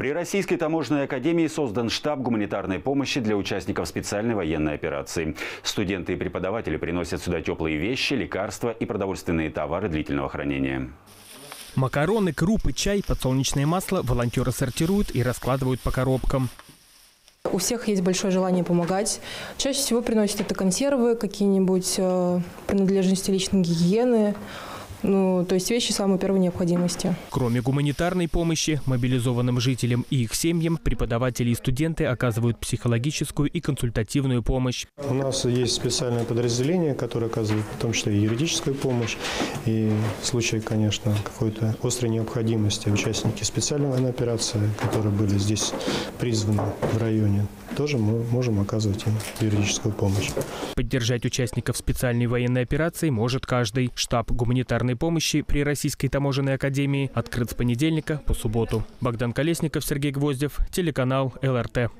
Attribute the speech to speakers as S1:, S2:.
S1: При Российской таможенной академии создан штаб гуманитарной помощи для участников специальной военной операции. Студенты и преподаватели приносят сюда теплые вещи, лекарства и продовольственные товары длительного хранения.
S2: Макароны, крупы, чай, подсолнечное масло волонтеры сортируют и раскладывают по коробкам.
S3: У всех есть большое желание помогать. Чаще всего приносят это консервы, какие-нибудь э, принадлежности личной гигиены, ну, то есть вещи самой первой необходимости.
S2: Кроме гуманитарной помощи, мобилизованным жителям и их семьям, преподаватели и студенты оказывают психологическую и консультативную помощь.
S4: У нас есть специальное подразделение, которое оказывает в том числе и юридическую помощь. И в случае, конечно, какой-то острой необходимости участники специальной военной операции, которые были здесь призваны в районе, тоже мы можем оказывать им юридическую помощь.
S2: Поддержать участников специальной военной операции может каждый. Штаб гуманитарной помощи при Российской таможенной академии открыт с понедельника по субботу. Богдан Колесников, Сергей Гвоздев, телеканал ЛРТ.